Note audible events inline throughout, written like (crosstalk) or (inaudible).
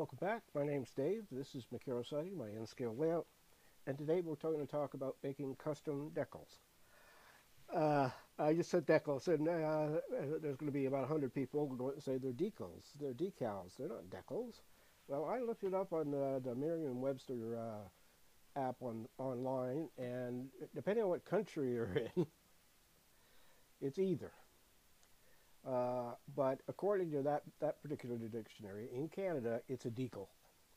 Welcome back. My name's Dave. This is Siding, my N-scale layout. And today we're going to talk about making custom decals. Uh, I just said decals, and uh, there's going to be about 100 people going to say they're decals. They're decals. They're not decals. Well, I looked it up on uh, the Merriam-Webster uh, app on online, and depending on what country you're (laughs) in, it's either. Uh, but according to that, that particular dictionary, in Canada, it's a decal,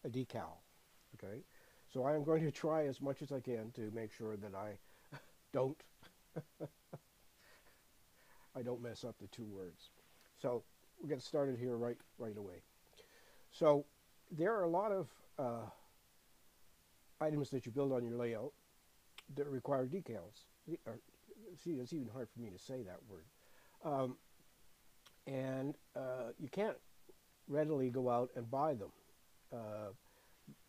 a decal. Okay, so I am going to try as much as I can to make sure that I (laughs) don't, (laughs) I don't mess up the two words. So we'll get started here right right away. So there are a lot of uh, items that you build on your layout that require decals. See, it's even hard for me to say that word. Um, and uh, you can't readily go out and buy them. Uh,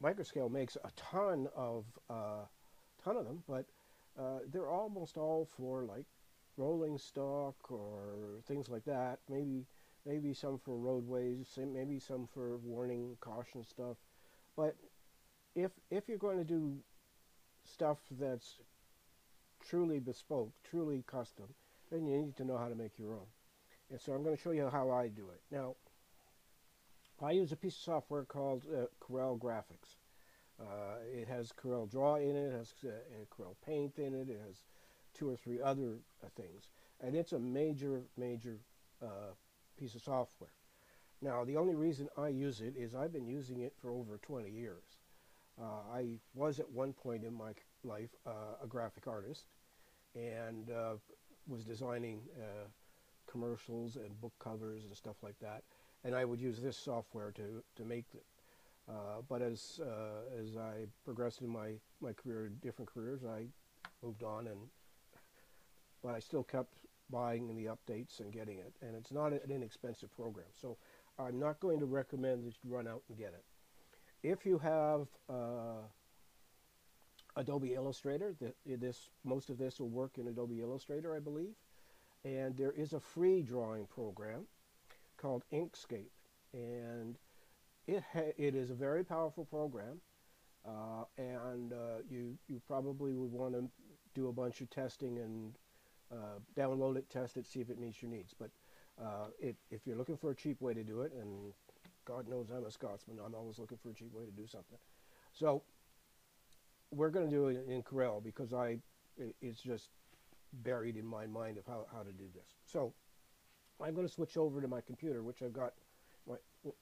Microscale makes a ton of uh, ton of them, but uh, they're almost all for like rolling stock or things like that. Maybe maybe some for roadways, maybe some for warning, caution stuff. But if if you're going to do stuff that's truly bespoke, truly custom, then you need to know how to make your own. And so I'm going to show you how I do it. Now, I use a piece of software called uh, Corel Graphics. Uh, it has Corel Draw in it, it has uh, Corel Paint in it, it has two or three other uh, things. And it's a major, major uh, piece of software. Now, the only reason I use it is I've been using it for over 20 years. Uh, I was at one point in my life a graphic artist and was designing commercials and book covers and stuff like that. And I would use this software to, to make it. Uh, but as uh, as I progressed in my, my career, different careers, I moved on, and but I still kept buying the updates and getting it. And it's not an inexpensive program, so I'm not going to recommend that you run out and get it. If you have uh, Adobe Illustrator, this most of this will work in Adobe Illustrator, I believe. And there is a free drawing program called Inkscape. And it, it is a very powerful program. Uh, and uh, you, you probably would want to do a bunch of testing and uh, download it, test it, see if it meets your needs. But uh, it, if you're looking for a cheap way to do it, and God knows I'm a Scotsman, I'm always looking for a cheap way to do something. So we're going to do it in Corel because I, it, it's just buried in my mind of how, how to do this. So I'm going to switch over to my computer, which I've got my,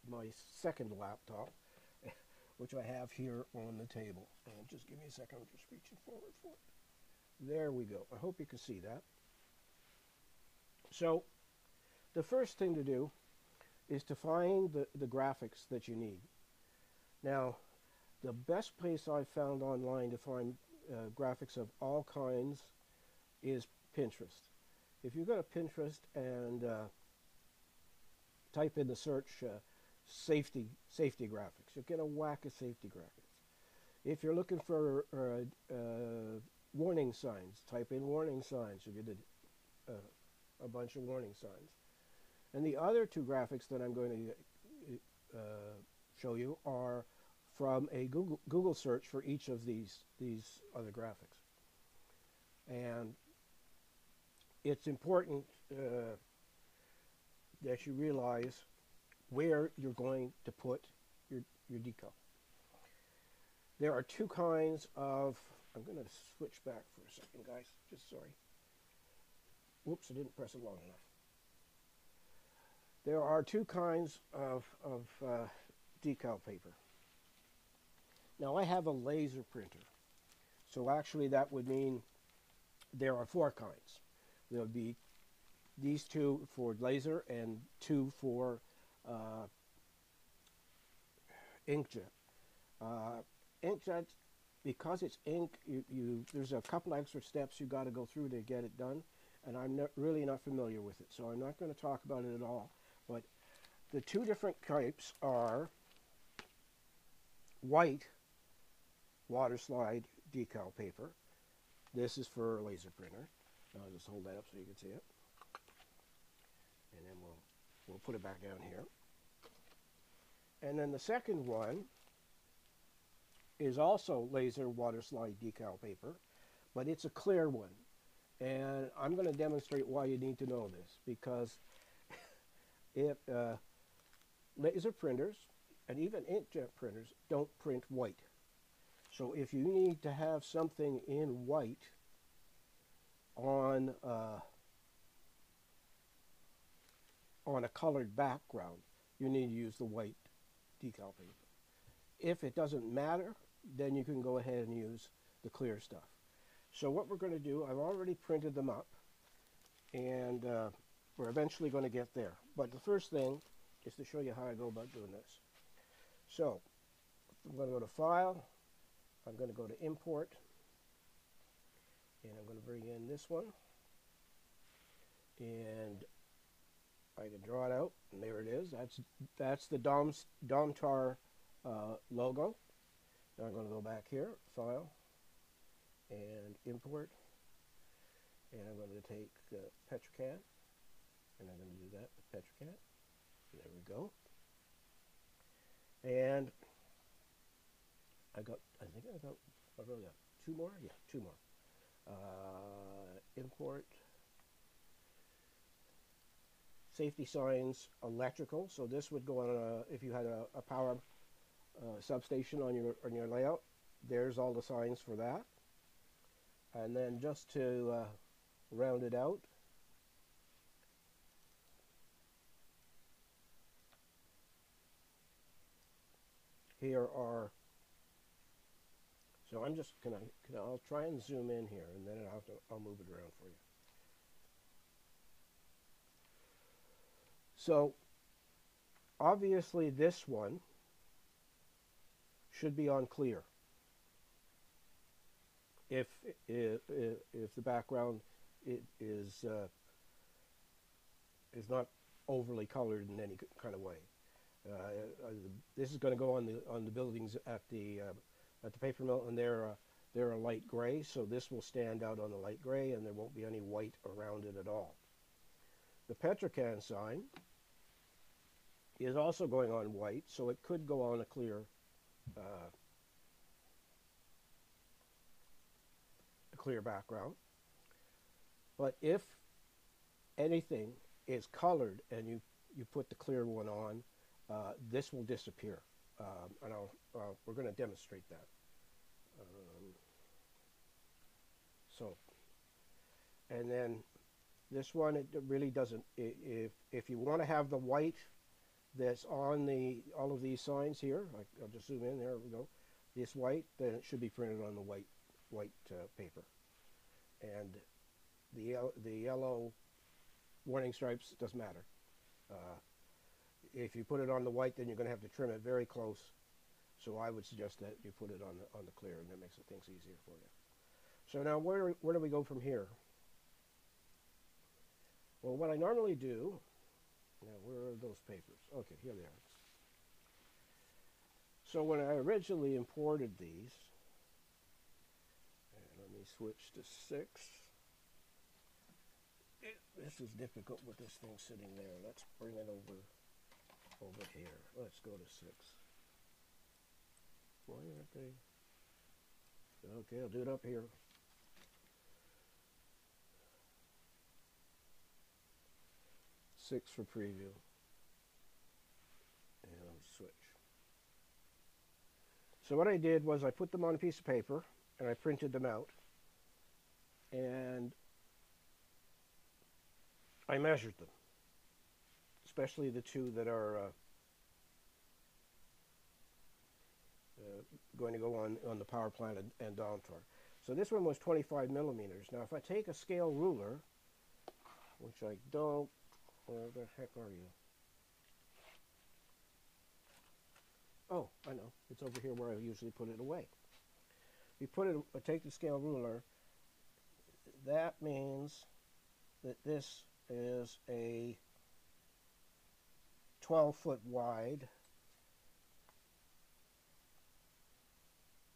my second laptop, (laughs) which I have here on the table. And just give me a second, I'm just reaching forward for it. There we go. I hope you can see that. So the first thing to do is to find the, the graphics that you need. Now, the best place I've found online to find uh, graphics of all kinds is Pinterest. If you go to Pinterest and uh, type in the search uh, safety safety graphics, you'll get a whack of safety graphics. If you're looking for uh, uh warning signs, type in warning signs. You'll get a, a bunch of warning signs. And the other two graphics that I'm going to uh, show you are from a Google, Google search for each of these these other graphics. And it's important uh, that you realize where you're going to put your, your decal. There are two kinds of, I'm going to switch back for a second, guys, just sorry. Whoops, I didn't press it long enough. There are two kinds of, of uh, decal paper. Now I have a laser printer, so actually that would mean there are four kinds. There'll be these two for laser and two for uh, inkjet. Uh, inkjet, because it's ink, you, you there's a couple extra steps you got to go through to get it done, and I'm not, really not familiar with it, so I'm not going to talk about it at all. But the two different types are white water slide decal paper. This is for a laser printer. I'll just hold that up so you can see it. And then we'll, we'll put it back down here. And then the second one is also laser water slide decal paper, but it's a clear one. And I'm going to demonstrate why you need to know this because (laughs) it, uh, laser printers and even inkjet printers don't print white. So if you need to have something in white on uh, on a colored background, you need to use the white decal paper. If it doesn't matter, then you can go ahead and use the clear stuff. So what we're going to do, I've already printed them up, and uh, we're eventually going to get there. But the first thing is to show you how I go about doing this. So I'm going to go to File, I'm going to go to Import, and I'm going to bring in this one, and I can draw it out, and there it is. That's that's the Dom, Domtar uh, logo. Now I'm going to go back here, File, and Import, and I'm going to take uh, Petrocan, and I'm going to do that with Petrocan. There we go. And I got, I think I got, I got? Two more? Yeah, two more. Uh, import safety signs electrical. So this would go on a, if you had a, a power uh, substation on your on your layout. There's all the signs for that. And then just to uh, round it out, here are so I'm just gonna, I'll try and zoom in here and then I'll, to, I'll move it around for you. So obviously this one should be on clear. If, if, if the background it is, uh, is not overly colored in any kind of way. Uh, uh this is going to go on the on the buildings at the uh, at the paper mill, and they're uh, they're a light gray, so this will stand out on the light gray, and there won't be any white around it at all. The Petrocan sign is also going on white, so it could go on a clear uh, a clear background. But if anything is colored and you, you put the clear one on, uh, this will disappear. Um, and I'll, uh, we're going to demonstrate that. Um, so, and then this one, it really doesn't, if, if you want to have the white that's on the all of these signs here. I, will just zoom in. There we go. This white, then it should be printed on the white white uh, paper, and the the yellow warning stripes doesn't matter. Uh, if you put it on the white, then you're going to have to trim it very close. So I would suggest that you put it on the on the clear, and that makes things easier for you. So now where where do we go from here? Well, what I normally do now, where are those papers? Okay, here they are. So when I originally imported these, let me switch to 6. It, this is difficult with this thing sitting there. Let's bring it over over here. Let's go to 6. Why aren't they? Okay, I'll do it up here. six for preview. And I'll switch. So what I did was I put them on a piece of paper and I printed them out. And I measured them, especially the two that are uh, uh, going to go on, on the power plant and, and Domtar. So this one was 25 millimeters. Now if I take a scale ruler, which I don't where the heck are you? Oh, I know. It's over here where I usually put it away. You put it, uh, take the scale ruler. That means that this is a 12 foot wide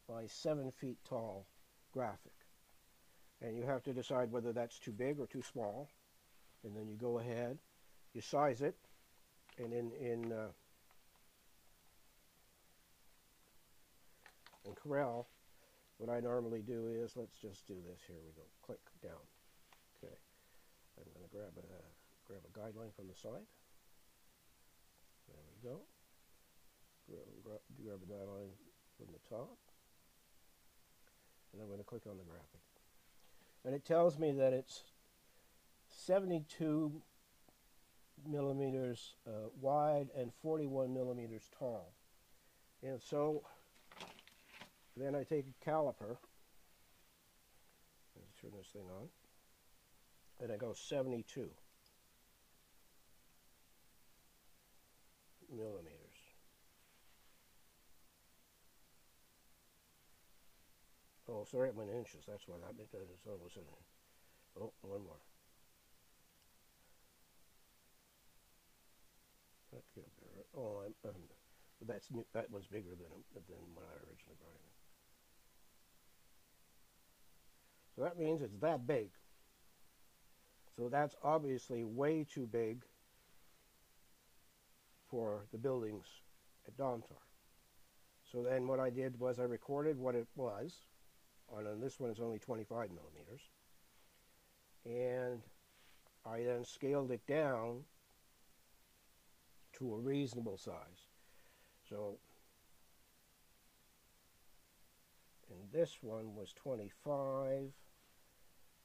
by 7 feet tall graphic. And you have to decide whether that's too big or too small. And then you go ahead you size it, and in in uh, In Corel, what I normally do is, let's just do this. Here we go. Click down. Okay. I'm going to grab a grab a guideline from the side. We go. Grab, grab, a guideline from the top. And I'm going to click on the graphic. And it tells me that it's 72 millimeters uh, wide and 41 millimeters tall. And so then I take a caliper, turn this thing on, and I go 72 millimeters. Oh, sorry, I went inches. That's why that, is all of a sudden. Oh, one more. Oh, I'm, um, that's new, that was bigger than than when I originally brought it in. So that means it's that big. So that's obviously way too big for the buildings at Domtar. So then what I did was I recorded what it was. On, this one it's only 25 millimeters. And I then scaled it down to a reasonable size. So, and this one was 25.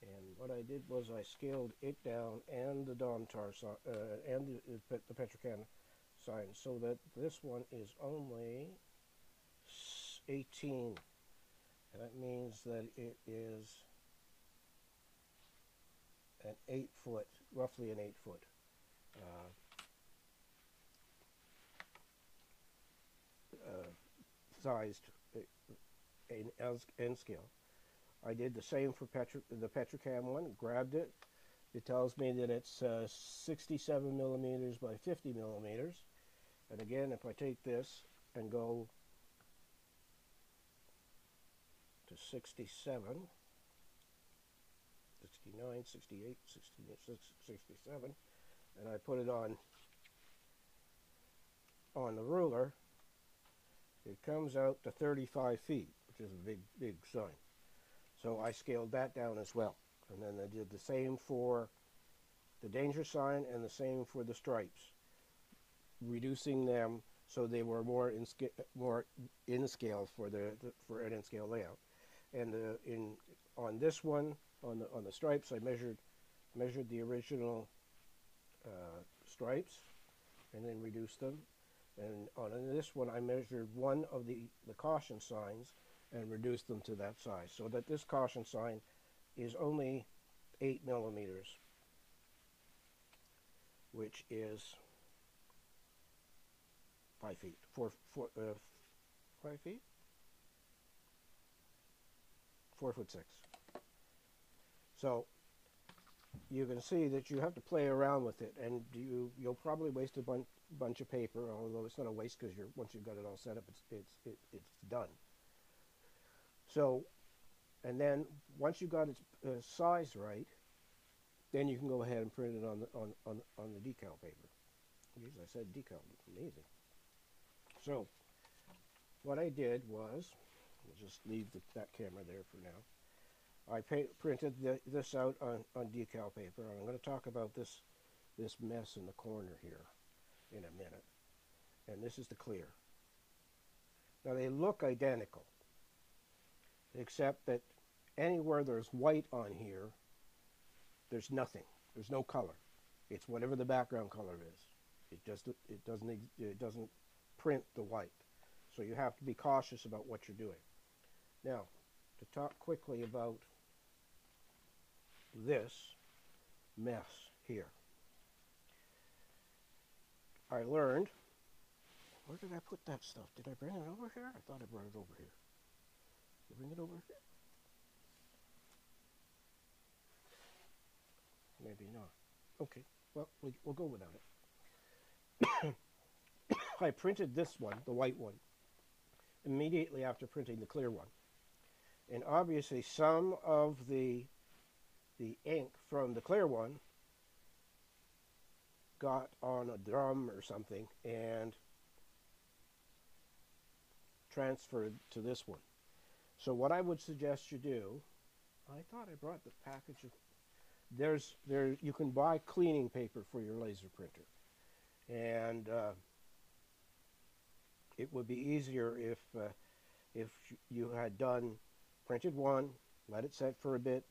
And what I did was I scaled it down and the Domtar uh, and the, the Petrocan so that this one is only 18. And that means that it is an 8 foot, roughly an 8 foot uh, uh, sized in N scale. I did the same for the Petrocan one, grabbed it. It tells me that it's uh, 67 millimeters by 50 millimeters. And again, if I take this and go to 67, 69, 68, 67, and I put it on on the ruler, it comes out to 35 feet, which is a big, big sign. So I scaled that down as well. And then I did the same for the danger sign and the same for the stripes, reducing them so they were more in, more N scale for the, the for an in scale layout. And the, in on this one, on the on the stripes, I measured measured the original uh, stripes, and then reduced them. And on this one, I measured one of the, the caution signs and reduced them to that size so that this caution sign is only 8 millimeters, which is 5 feet. Four, four, uh, 5 feet? 4 foot 6. So you can see that you have to play around with it, and you you'll probably waste a bunch bunch of paper. Although it's not a waste because you're once you've got it all set up, it's it's it, it's done. So, and then once you've got its uh, size right, then you can go ahead and print it on the on on on the decal paper. As I said, decal, amazing. So, what I did was, we'll just leave the, that camera there for now. I printed the, this out on, on decal paper, I'm going to talk about this, this mess in the corner here in a minute. And this is the clear. Now they look identical, except that anywhere there's white on here, there's nothing. There's no color. It's whatever the background color is. It just it doesn't it doesn't print the white. So you have to be cautious about what you're doing. Now, to talk quickly about this mess here. I learned, where did I put that stuff? Did I bring it over here? I thought I brought it over here. Did I bring it over here? Maybe not. Okay, well, we, will go without it. (coughs) I printed this one, the white one, immediately after printing the clear one. And obviously some of the the ink from the clear one got on a drum or something and transferred to this one. So what I would suggest you do, I thought I brought the package of, there's, there, you can buy cleaning paper for your laser printer. And uh, it would be easier if, uh, if you had done, printed one, let it set for a bit,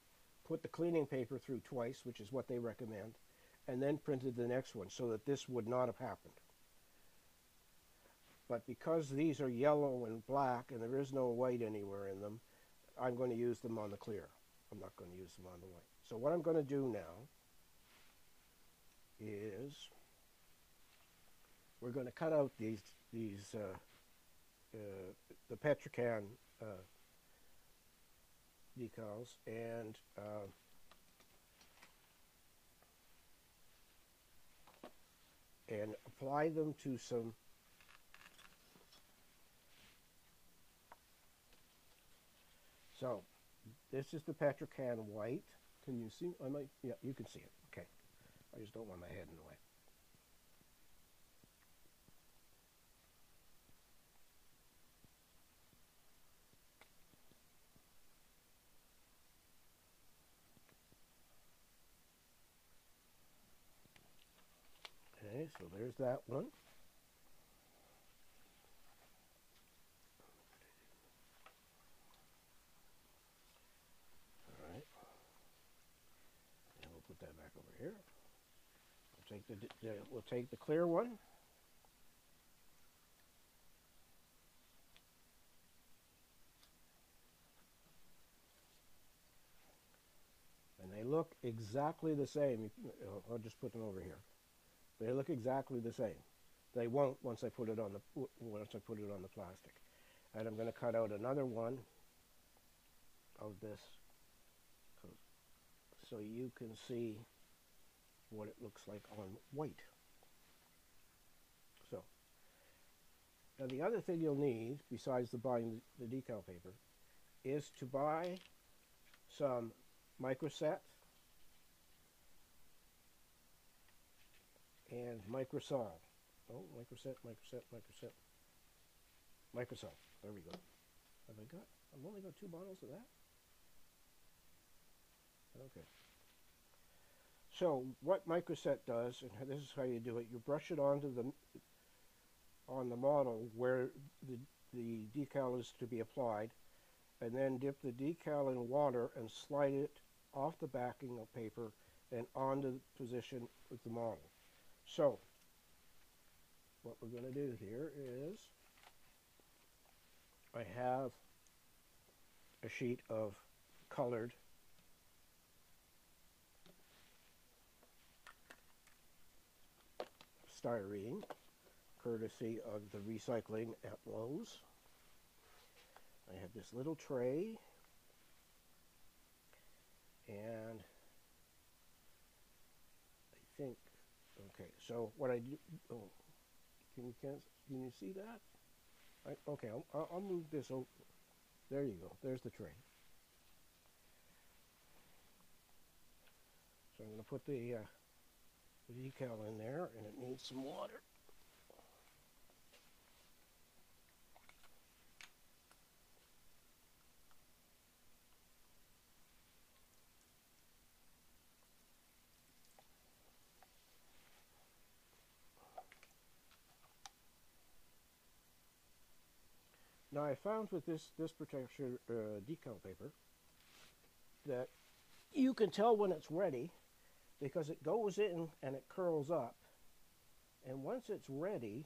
put the cleaning paper through twice, which is what they recommend, and then printed the next one so that this would not have happened. But because these are yellow and black and there is no white anywhere in them, I'm going to use them on the clear. I'm not going to use them on the white. So what I'm going to do now is we're going to cut out these these uh, uh, the Petrocan uh, decals and and apply them to some So, this is the Petrocan white. Can you see? I might. Yeah, you can see it. Okay. I just don't want my head in the way. Okay, so there's that one. All right. And we'll put that back over here. We'll take the, the we'll take the clear one. And they look exactly the same. I'll- I'll just put them over here. They look exactly the same. They won't once I put it on the once I put it on the plastic. And I'm going to cut out another one of this so you can see what it looks like on white. So now the other thing you'll need besides the buying the decal paper is to buy some microset and microsol. Oh, microset, microset, microset, microsol. There we go. Have I got? I've only got two bottles of that. Okay. So what microset does, and this is how you do it: you brush it onto the on the model where the the decal is to be applied, and then dip the decal in water and slide it off the backing of paper and onto the position with the model. So, what we're going to do here is I have a sheet of colored styrene, courtesy of the recycling at Lowe's. I have this little tray and I think okay so what I do oh can you can, can you see that? I, okay I'll, I'll move this over there you go there's the tray. So I'm going to put the, uh, decal in there and it needs some water I found with this this protection uh, decal paper that you can tell when it's ready because it goes in and it curls up, and once it's ready,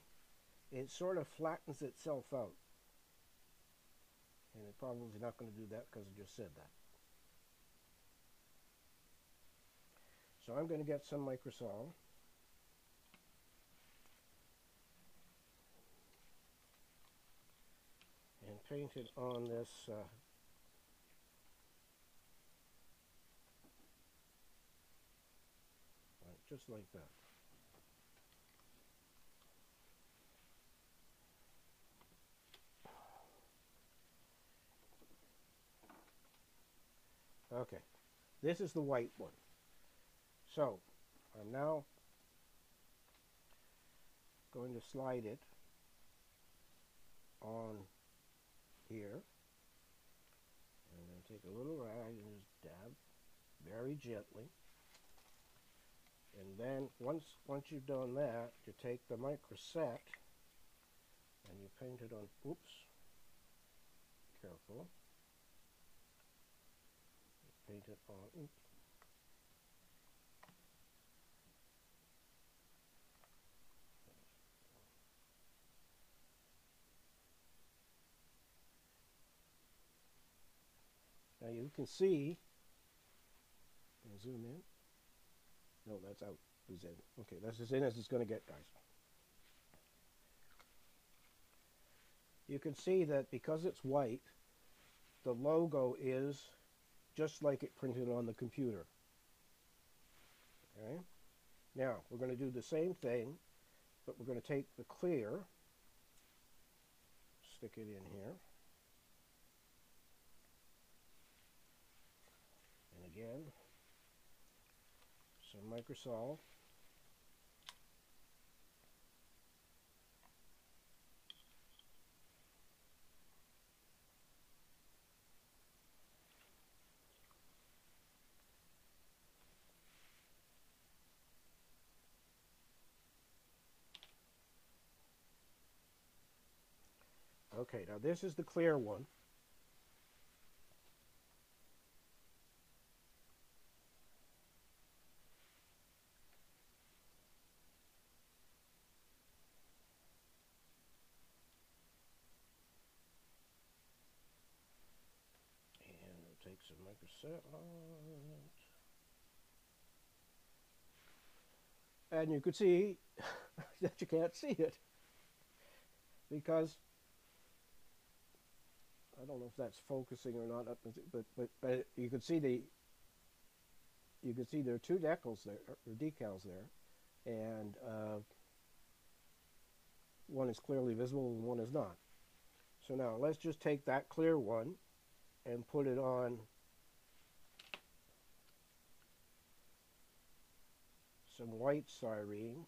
it sort of flattens itself out. And it's probably not going to do that because I just said that. So I'm going to get some microsol. And paint it on this uh, just like that. Okay, this is the white one. So, I'm now going to slide it on here and then take a little rag and just dab very gently. And then once once you've done that, you take the microset and you paint it on, oops, careful. Paint it on, oops. You can see, and zoom in. No, that's out, is in. Okay, that's as in as it's going to get, guys. You can see that because it's white, the logo is just like it printed on the computer. Okay. Now, we're going to do the same thing, but we're going to take the clear, stick it in here. Again. Some Microsol. Okay, now this is the clear one. Microset And you could see (laughs) that you can't see it because I don't know if that's focusing or not, but but, but you can see the you can see there are two decals there or decals there, and uh, one is clearly visible and one is not. So now let's just take that clear one and put it on some white styrene.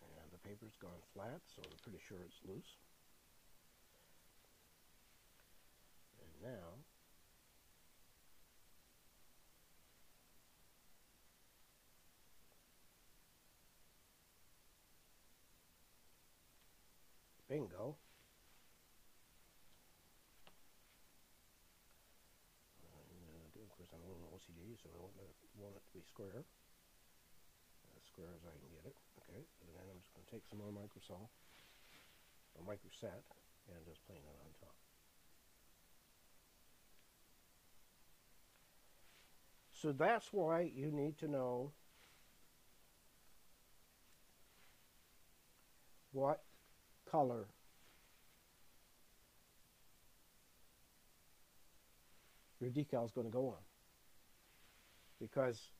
And the paper's gone flat, so I'm pretty sure it's loose. now. Bingo. And, uh, of course, I'm a little OCD, so I want it, want it to be square. As square as I can get it. Okay, and then I'm just going to take some more Microsol, or Microset, and just plain it on top. So that's why you need to know what color your decal is going to go on. Because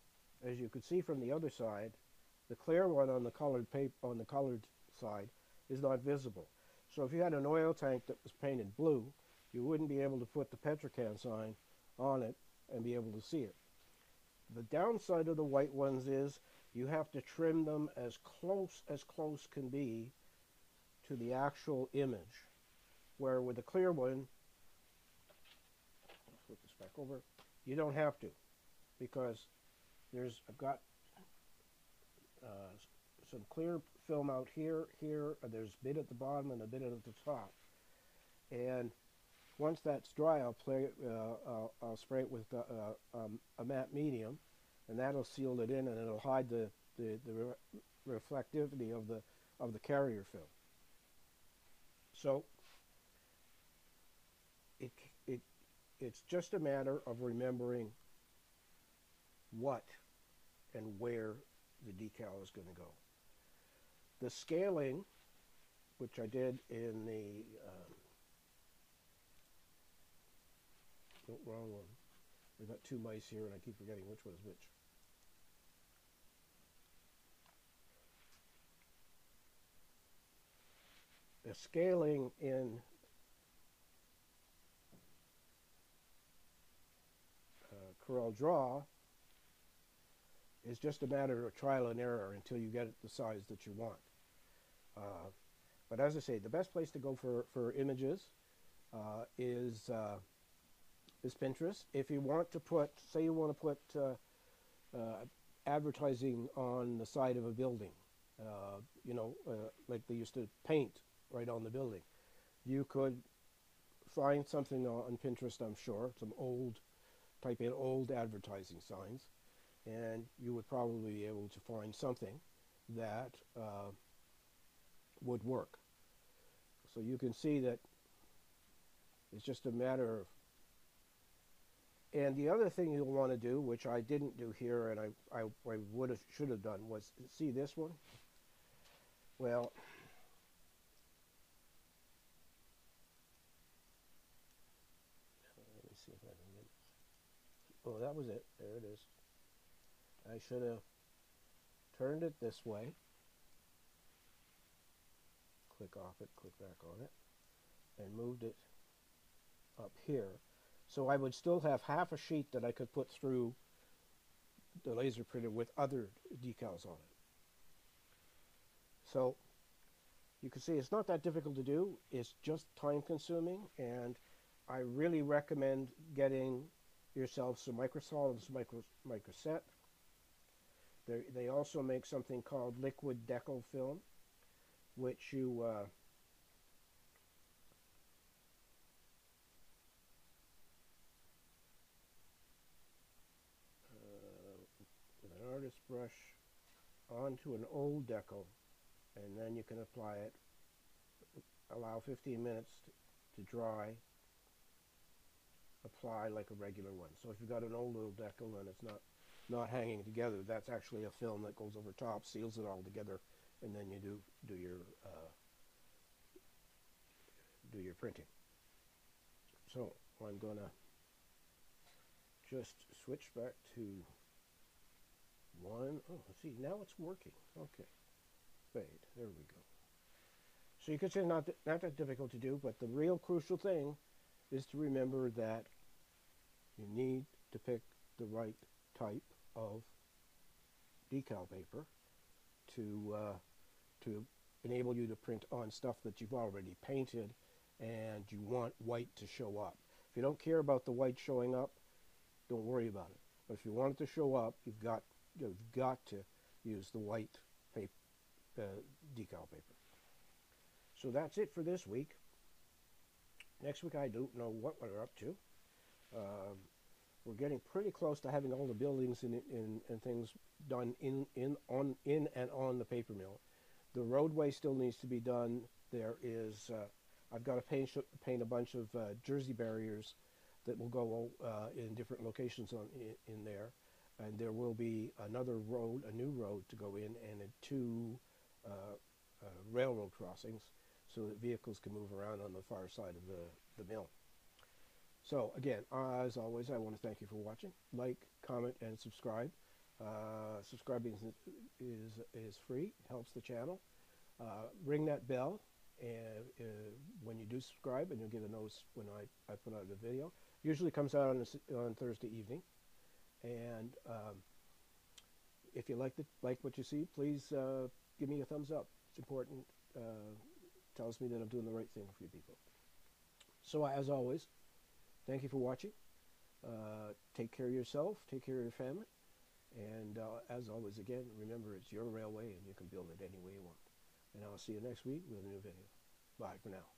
as you can see from the other side, the clear one on the colored paper on the colored side is not visible. So if you had an oil tank that was painted blue, you wouldn't be able to put the Petrocan sign on it and be able to see it. The downside of the white ones is you have to trim them as close as close can be to the actual image. Where with a clear one, flip this back over, you don't have to because there's, I've got uh, some clear film out here, here, there's a bit at the bottom and a bit at the top. And once that's dry, I'll, play, uh, I'll, I'll, spray it with uh, um, a matte medium, and that'll seal it in, and it'll hide the, the, the re reflectivity of the, of the carrier film. So it, it, it's just a matter of remembering what and where the decal is going to go. The scaling, which I did in the um, wrong one. We've got two mice here, and I keep forgetting which one is which. Scaling in uh, Corel Draw is just a matter of trial and error until you get the size that you want. Uh, but as I say, the best place to go for, for images uh, is uh, is Pinterest. If you want to put, say you want to put uh, uh, advertising on the side of a building, uh, you know, like they used to paint right on the building, you could find something on Pinterest, I'm sure, some old, type in old advertising signs, and you would probably be able to find something that uh, would work. So you can see that it's just a matter of and the other thing you'll want to do, which I didn't do here and I, I, I would have should have done was see this one? Well, let me see if I can get Oh, that was it. There it is. I should have turned it this way. Click off it, click back on it, and moved it up here. So I would still have half a sheet that I could put through the laser printer with other decals on it. So you can see it's not that difficult to do. It's just time consuming and I really recommend getting yourself some Microsolid and some micro, Microset. They're, they also make something called liquid decal film, which you uh, an artist brush onto an old decal and then you can apply it allow 15 minutes to, to dry apply like a regular one so if you've got an old little decal and it's not not hanging together that's actually a film that goes over top seals it all together and then you do do your uh, do your printing so I'm gonna just switch back to one. Oh, see, now it's working. Okay. Fade. There we go. So you can see not, not that difficult to do, but the real crucial thing is to remember that you need to pick the right type of decal paper to uh, to enable you to print on stuff that you've already painted and you want white to show up. If you don't care about the white showing up, don't worry about it. But if you want it to show up, you've got you've got to use the white paper, uh, decal paper. So that's it for this week. Next week I don't know what we're up to. Um, we're getting pretty close to having all the buildings and, in, and things done in, in, on, in and on the paper mill. The roadway still needs to be done. There is, uh, I've got to paint, paint a bunch of uh, jersey barriers that will go uh, in different locations on in, in there and there will be another road, a new road to go in, and two uh, uh, railroad crossings so that vehicles can move around on the far side of the, the mill. So again, as always, I want to thank you for watching. Like, comment, and subscribe. Uh, subscribing is, is, free, helps the channel. Uh, ring that bell and uh, when you do subscribe, and you'll get a notice when I, I put out a video. Usually comes out on, a, on Thursday evening. And um, if you like the, like what you see, please uh, give me a thumbs up. It's important. Tells me that I'm doing the right thing for you people. So as always, thank you for watching. Uh, take care of yourself. Take care of your family. And uh, as always, again, remember it's your railway and you can build it any way you want. And I'll see you next week with a new video. Bye for now.